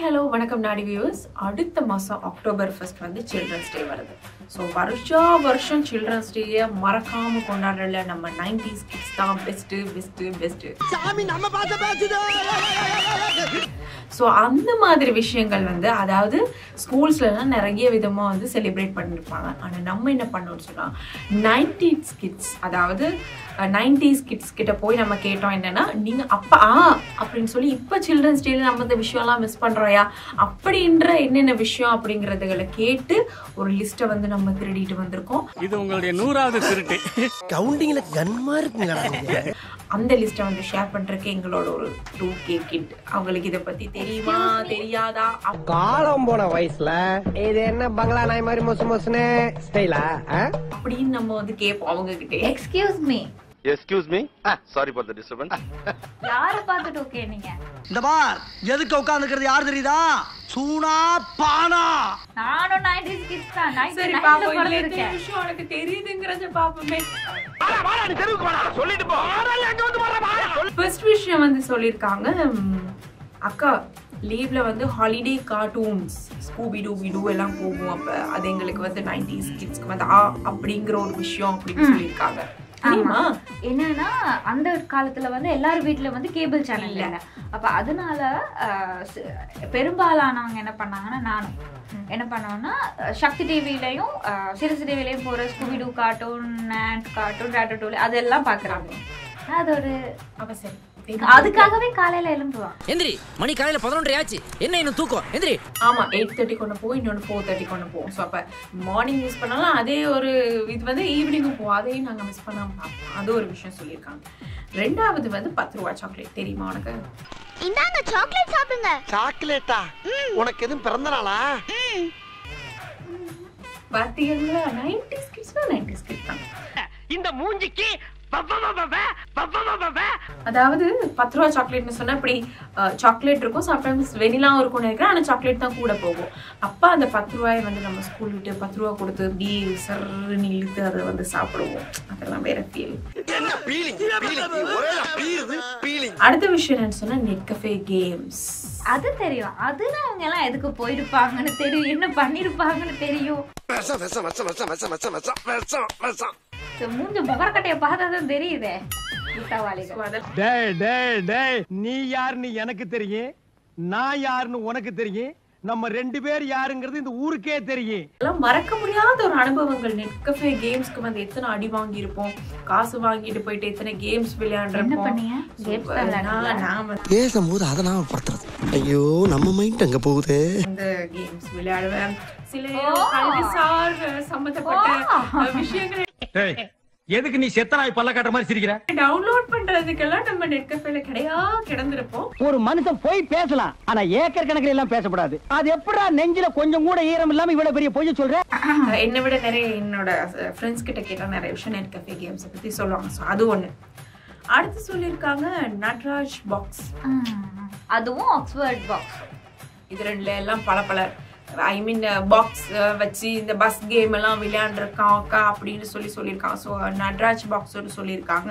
Hi hello வணக்கம் நாடி viewers அடுத்த மாதம் அக்டோபர் ஃபர்ஸ்ட் வந்து சில்ட்ரன்ஸ் டே வருது. ஸோ வருஷா வருஷம் சில்ட்ரன்ஸ் டேயை மறக்காம கொண்டாடுறல நம்ம நைன்டிஸ் கிட்ஸ் தான் பெஸ்ட்டு பெஸ்ட்டு பெஸ்ட்டு ஸோ அந்த மாதிரி விஷயங்கள் வந்து அதாவது ஸ்கூல்ஸ்லலாம் நிறைய விதமாக வந்து செலிப்ரேட் பண்ணியிருப்பாங்க ஆனால் நம்ம என்ன பண்ணோம்னு சொன்னால் நைன்டிஸ் கிட்ஸ் அதாவது நைன்டிஸ் கிட்ஸ் கிட்ட போய் நம்ம கேட்டோம் என்னன்னா நீங்கள் அப்பா ஆ அப்படின்னு சொல்லி இப்போ சில்ட்ரன்ஸ் டேல நம்ம இந்த விஷயம்லாம் மிஸ் பண்ணுறோயா அப்படின்ற என்னென்ன விஷயம் அப்படிங்கிறதுகளை கேட்டு ஒரு லிஸ்ட்டை வந்து நம்ம திருடிட்டு வந்திருக்கோம். இது உங்களுடைய நூறாவது திருட்டு. கவுண்டிங்ல கன்மா இருக்குங்களா? அந்த லிஸ்ட்டை வந்து ஷேர் பண்ணுறதுக்கு எங்களோட ஒரு டூ கே கிட் அவங்களுக்கு இதை பற்றி தெரியுமா தெரியாதா? காலம் போன வயசுல இது என்ன பங்களா நாய் மாதிரி மொசு மொசுன்னு ஸ்டைலா அப்படின்னு நம்ம வந்து கேட்போம் அவங்க கிட்டே excuse me excuse me sorry for the disturbance யார பார்த்துட்டு ஓகே நீங்க? இந்த பார் எதுக்கு உட்காந்துக்கிறது யார் தெரியுதா? சூனா பானா. நானும் நைன்டிஸ் கிட்ஸ் தான். சரி பாப்போம். இல்ல விஷயம் உனக்கு தெரியுதுங்கறத பாப்போமே. வாடா வாடா விஷயம் வந்து சொல்லிருக்காங்க அக்கா லீவ்ல வந்து ஹாலிடே கார்ட்டூன்ஸ் ஸ்கூபி டூ விடூ எல்லாம் போகும். அப்ப அது எங்களுக்கு வந்து நைன்டிஸ் கிட்ஸ்க்கு வந்து அப்படிங்கிற ஒரு விஷயம் அப்படின்னு சொல்லியிருக்காங்க. என்னன்னா அந்த காலத்துல வந்து எல்லார் வீட்ல வந்து கேபிள் சேனல் இல்ல. அப்ப அதனால பெரும்பாலானவங்க என்ன பண்ணாங்கன்னா நானும் என்ன பண்ணோம்னா சக்தி டிவிலையும் சிறுசு டிவிலையும் போற ஸ்கூபி டூ கார்ட்டூன் நேண்ட் கார்ட்டூன் டேட்டோ அதெல்லாம் பாக்குறாங்க. அது ஒரு அவ சரி. அதுக்காகவே காலையில எழும்புவான். எந்திரி மணி காலையில பதினொன்றரை ஆச்சு. என்ன இன்னும் தூக்கம்? எந்திரி. ஆமா எயிட் தேர்ட்டி கொண்டு போகும் இன்னொன்று ஃபோர் தேர்ட்டி கொண்டு போகும் ஸோ அப்போ மார்னிங் மிஸ் பண்ணாலும் அதே ஒரு இது வந்து ஈவினிங்கும் போகும் அதையும் நாங்கள் மிஸ் பண்ணாம பார்ப்போம் அது ஒரு விஷயம் சொல்லியிருக்காங்க. ரெண்டாவது வந்து பத்து ரூபா சாக்லேட் தெரியுமா உனக்கு? இந்தாங்க சாக்லேட் சாப்பிடுங்க. சாக்லேட்டா? உனக்கு எதுவும் பிறந்த நாளா பார்த்தீங்களா நைன்டிஸ் கிட்ஸ்னா நைன்டிஸ் கிட்ஸ் தான். இந்த மூஞ்சிக்கு அதாவது பத்து ரூபா சாக்லேட்னு சொன்னா இப்படி சாக்லேட் இருக்கும். சம்டைம்ஸ் வெனிலாவும் இருக்கும்னு நினைக்கிறேன். ஆனால் சாக்லேட் தான் கூட போகும். அப்போ அந்த பத்து ரூபாயை வந்து நம்ம ஸ்கூல் விட்டு பத்து ரூபா கொடுத்து இப்படி சர்ன்னு இழுத்து அதை வந்து சாப்பிடுவோம். அதெல்லாம் வேற ஃபீல் அடுத்த விஷயம் என்னன்னு சொன்னா நெட் கஃபே கேம்ஸ் அது தெரியும். அதுல அவங்க எல்லாம் எதுக்கு போயிருப்பாங்கன்னு தெரியும். என்ன பண்ணிருப்பாங்கன்னு தெரியும். மூஞ்சு பகரக்கட்டைய பார்த்ததும் தெரியுதே. நீ யாருன்னு எனக்கு தெரியும். நான் யாருன்னு உனக்கு தெரியும். நம்ம ரெண்டு பேர் யாருங்கிறது இந்த ஊருக்கே தெரியும். எல்லாம் மறக்க முடியாத ஒரு அனுபவங்கள். நெட்கஃபே கேம்ஸ்க்கு வந்து எத்தனை அடி வாங்கியிருப்போம்? காசு வாங்கிட்டு போயிட்டு எத்தனை கேம்ஸ் விளையாடுறோம் பேசும்போது அதை நான் படுத்துறது ஐயோ நம்ம மைண்ட் அங்க போகுது? இந்த கேம்ஸ் விளையாடுவேன். சில கல்விசார் சம்பந்தப்பட்ட விஷயங்கள் எதுக்கு நீ செத்த நாய் பல்ல காட்டுற மாதிரி சிரிக்கிற? டவுன்லோட் பண்றதுக்கெல்லாம் நம்ம நெட் கஃபேல கிடையா கிடந்திருப்போம். ஒரு மனுஷன் போய் பேசலாம் ஆனா ஏக்கர் கணக்கில் எல்லாம் பேசக்கூடாது அது எப்படா நெஞ்சில கொஞ்சம் கூட ஈரம் இல்லாம இவ்வளவு பெரிய பொய்ய சொல்ற? என்னை விட நிறைய என்னோட ஃப்ரெண்ட்ஸ் கிட்ட கேட்டா நிறைய விஷயம் நெட் கஃபே கேம்ஸை பத்தி சொல்லுவாங்க. அது ஒண்ணு. அடுத்து சொல்லியிருக்காங்க நட்ராஜ் பாக்ஸ். அதுவும் ஆக்ஸ்போர்ட் பாக்ஸ் இது ரெண்டுல எல்லாம் பல பல ஐ மீன் பாக்ஸ் வச்சு இந்த பஸ் கேம் எல்லாம் விளையாண்டுருக்காங்க அப்படின்னு சொல்லி சொல்லியிருக்காங்க. ஸோ நட்ராஜ் பாக்ஸ் ஒன்று சொல்லியிருக்காங்க.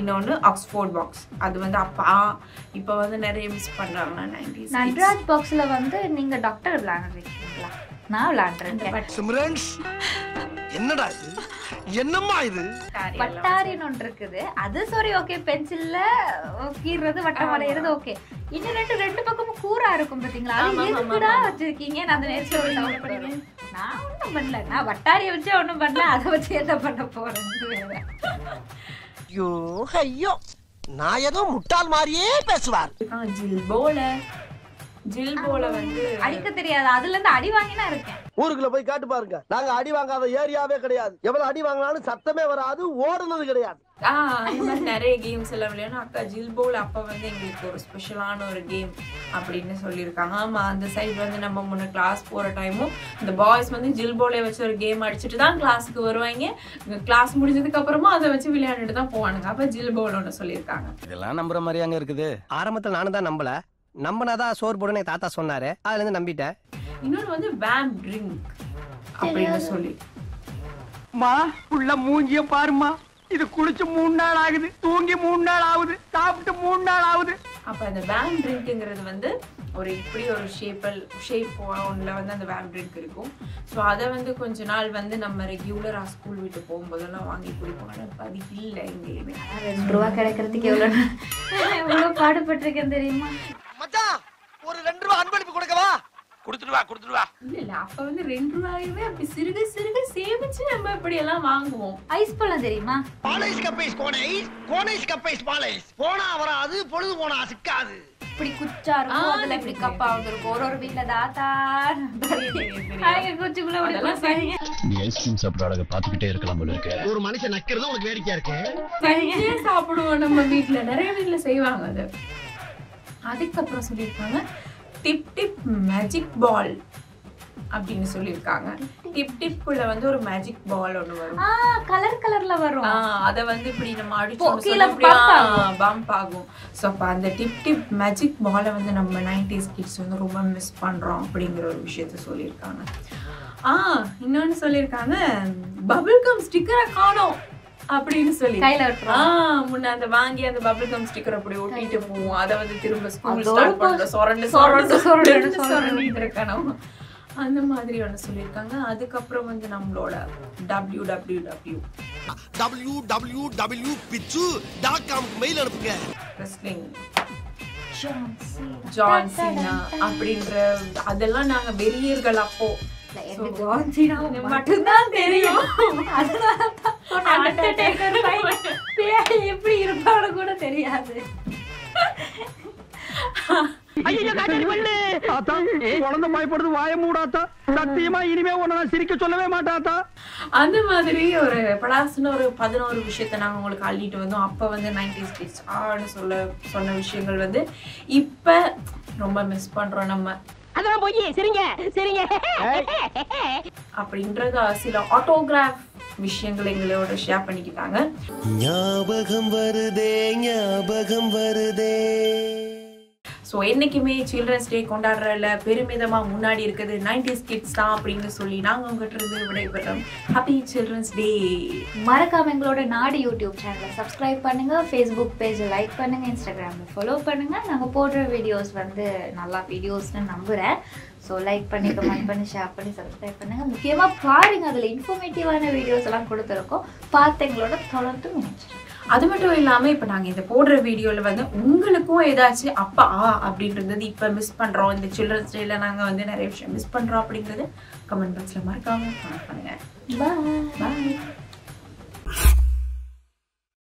இன்னொன்று ஆக்ஸ்போர்ட் பாக்ஸ் அது வந்து அப்பா இப்போ வந்து நிறைய மிஸ் பண்ணுறாங்க நைன்டிஸ் நட்ராஜ் பாக்ஸ்ல வந்து நீங்க டாக்டர் விளையாடுறீங்களா? நான் விளையாண்டுருக்கேன். சிம்ரன்ஸ்! என்னடா இது? என்னம்மா இது? வட்டாரின்னு ஒன்று இருக்குது. அது சாரி ஓகே பென்சில்ல கீறது வட்டம் வரைகிறது ஓகே இன்னும் ரெண்டு ரெண்டு பக்கமும் கூரா இருக்கும் பாத்தீங்களா? அது எதுக்குடா. வச்சிருக்கீங்க? நான் அந்த நேரத்துல ஒரு doubt பண்ணேன். நான் ஒண்ணும் பண்ணல. நான் வட்டாரிய வச்சு ஒண்ணும் பண்ணல. அதை வச்சு என்ன பண்ண போறேன்? ஐயோ ஐயோ. நான் ஏதோ முட்டாள் மாதிரியே பேசுவார். ஜில்போல ஜில்போல வந்து. அடிக்க தெரியாது. அதுல இருந்து அடி வாங்கினா இருக்கேன். ஊருக்குள்ள போய் காட்டு பாருங்க. நாங்க அடி வாங்காத ஏரியாவே கிடையாது. எவ்வளவு அடி வாங்கினாலும் சத்தமே வராது ஓடுனது கிடையாது. நிறைய கேம்ஸ் எல்லாம் விளையாடணும் அக்கா ஜில்போல் அப்போ வந்து எங்களுக்கு ஒரு ஸ்பெஷலான ஒரு கேம் அப்படின்னு சொல்லியிருக்காங்க. ஆமா அந்த சைடு வந்து நம்ம முன்ன கிளாஸ் போற டைமும் இந்த பாய்ஸ் வந்து ஜில்போலை வச்சு ஒரு கேம் அடிச்சுட்டு தான் கிளாஸுக்கு வருவாங்க. கிளாஸ் முடிஞ்சதுக்கு அப்புறமா அதை வச்சு விளையாண்டுட்டு தான் போவானுங்க. அப்ப ஜில்போல் ஒன்று சொல்லியிருக்காங்க. இதெல்லாம் நம்புற மாதிரி அங்க இருக்குது. ஆரம்பத்துல நானும் தான் நம்பல. நம்பினாதான் சோறு போடுன்னு என் தாத்தா சொன்னாரு. அதுல இருந்து நம்பிட்டேன். இன்னொன்று வந்து வேம் ட்ரிங்க் அப்படின்னு சொல்லி. மா உள்ள மூஞ்சிய பாருமா இது குளிச்சு மூணு நாள் ஆகுது. தூங்கி மூணு நாள் ஆகுது. சாப்பிட்டு மூணு நாள் ஆகுது. அப்ப அந்த வேன் ட்ரிங்க்ங்கிறது வந்து ஒரு இப்படி ஒரு ஷேப்பல் ஷேப் ஒன்றில் வந்து அந்த வேப்ரிக் இருக்கும். ஸோ அதை வந்து கொஞ்ச நாள் வந்து நம்ம ரெகுலராக ஸ்கூல் விட்டு போகும்போதெல்லாம் வாங்கி குடிப்போம். ஆனால் இப்போ அது இல்லை எங்கேயுமே. ரெண்டு ரூபா கிடைக்கிறதுக்கு எவ்வளவு எவ்வளவு பாடுபட்டிருக்கேன் தெரியுமா? ஒரு ரெண்டு ரூபா அன்பளிப்பு கொடுக்கவா கொடுத்துட்டு வா கொடுத்துட்டு வா. இல்ல இல்ல அப்ப வந்து ரெண்டு ரூபாயுமே அப்படி சிறுக சிறுக சேமிச்சு நம்ம இப்படி எல்லாம் வாங்குவோம். ஐஸ் பழம் தெரியுமா? பாலைஸ் கப்பைஸ் கோனைஸ் கோனைஸ் கப்பைஸ் பாலைஸ் போனா வராது பொழுது போனா சிக்காது. இப்படி குச்சா இருக்கும் அதுல இப்படி கப்பா வந்திருக்கும் ஒரு ஒரு வீட்ல தாத்தா தெரியும், தெரியும். அங்க குச்சிக்குள்ள இப்படி அதெல்லாம் குப்பாங்க. நீ ஐஸ்கிரீம் சாப்பிட்ற அழகை பார்த்துக்கிட்டே இருக்கலாம் போல இருக்கு. ஒரு மனுஷன் நக்கிறது உனக்கு வேடிக்கையா இருக்கு? செஞ்சே சாப்பிடுவோம் நம்ம வீட்ல. நிறைய வீட்ல செய்வாங்க அது. அதுக்கப்புறம் சொல்லியிருக்காங்க டிப் டிப் மேஜிக் பால் அப்படின்னு சொல்லியிருக்காங்க. டிப் டிப்புக்குள்ள வந்து ஒரு மேஜிக் பால் ஒன்று வரும். கலர் கலர்ல வரும். அத வந்து இப்படி நம்ம போ, அடிச்சு கீழே bump ஆகும். பம்ப் ஆகும். ஸோ அப்போ அந்த டிப் டிப் மேஜிக் பாலை வந்து நம்ம நைன்டிஸ் கிட்ஸ் வந்து ரொம்ப மிஸ் பண்றோம் அப்படிங்கிற ஒரு விஷயத்த சொல்லியிருக்காங்க. ஆ இன்னொன்னு சொல்லியிருக்காங்க பபிள் கம் ஸ்டிக்கரை காணோம். அப்படின்னு சொல்லி. கையில முன்ன அந்த வாங்கி அந்த பபிள் கம் ஸ்டிக்கர் அப்படி ஒட்டிட்டு போவோம். அதை வந்து திரும்ப ஸ்கூல் ஸ்டார்ட் பண்ற சொரண்டு சொரண்டு, சொரண்டு சொரண்டு, இருக்கணும். அந்த மாதிரி ஒன்று சொல்லியிருக்காங்க. அதுக்கப்புறம் வந்து நம்மளோட W W W W W W பிச்சு டாட் காம்க்கு மெயில் அனுப்புங்க. ரெஸ்லிங். ஜான் சீனா அப்படின்ற அதெல்லாம் நாங்க வெறியர்கள் அப்போ. Cena மட்டும்தான் தெரியும் எப்படி இருப்பான்னு கூட தெரியாது குழந்தை பயப்படுது வாய மூடாத்தா. சத்தியமா இனிமே உன்னை நான் சிரிக்க சொல்லவே மாட்டாத்தா. அந்த மாதிரி ஒரு படாசுன்னு ஒரு பதினோரு விஷயத்த நாங்க உங்களுக்கு அள்ளிட்டு வந்தோம். அப்ப வந்து நைன்டிஸ் கிட்ஸ் சொல்ல சொன்ன விஷயங்கள் வந்து இப்ப ரொம்ப மிஸ் பண்றோம் நம்ம. அதான் போய் சரிங்க சரிங்க. அப்படின்றத சில ஆட்டோகிராஃப் விஷயங்கள் எங்களோட ஷேர் பண்ணிக்கிட்டாங்க. ஞாபகம் வருதே ஞாபகம் வருதே. ஸோ என்னைக்குமே சில்ட்ரன்ஸ் டே கொண்டாடுறதுல பெருமிதமாக முன்னாடி இருக்குது நைன்டிஸ் கிட்ஸ் தான் அப்படின்னு சொல்லி நாங்கள் உங்ககிட்ட இருந்து விடைபெறோம் ஹாப்பி சில்ட்ரன்ஸ் டே மறக்காம எங்களோட நாடு யூடியூப் சேனலை சப்ஸ்கிரைப் பண்ணுங்க ஃபேஸ்புக் பேஜை லைக் பண்ணுங்கள் இன்ஸ்டாகிராமில் ஃபாலோ பண்ணுங்கள் நாங்கள் போடுற வீடியோஸ் வந்து நல்லா வீடியோஸ்னு நம்புகிறேன் ஸோ லைக் பண்ணி கமெண்ட் பண்ணி ஷேர் பண்ணி சப்ஸ்கிரைப் பண்ணுங்கள் முக்கியமாக பாருங்கள் அதில் இன்ஃபர்மேட்டிவான வீடியோஸ் எல்லாம் கொடுத்துருக்கோம். பார்த்து எங்களோட தொடர்ந்து நினைச்சிருக்கோம் அது மட்டும் இல்லாம இப்ப நாங்க இந்த போடுற வீடியோல வந்து உங்களுக்கும் ஏதாச்சும் அப்பா ஆ அப்படின்றது இப்ப மிஸ் பண்றோம். இந்த சில்ட்ரன்ஸ் டேல நாங்க வந்து நிறைய விஷயம் மிஸ் பண்றோம் அப்படிங்கறது கமெண்ட் பாக்ஸ்ல மறக்காம comment பண்ணுங்க. பாய் பாய்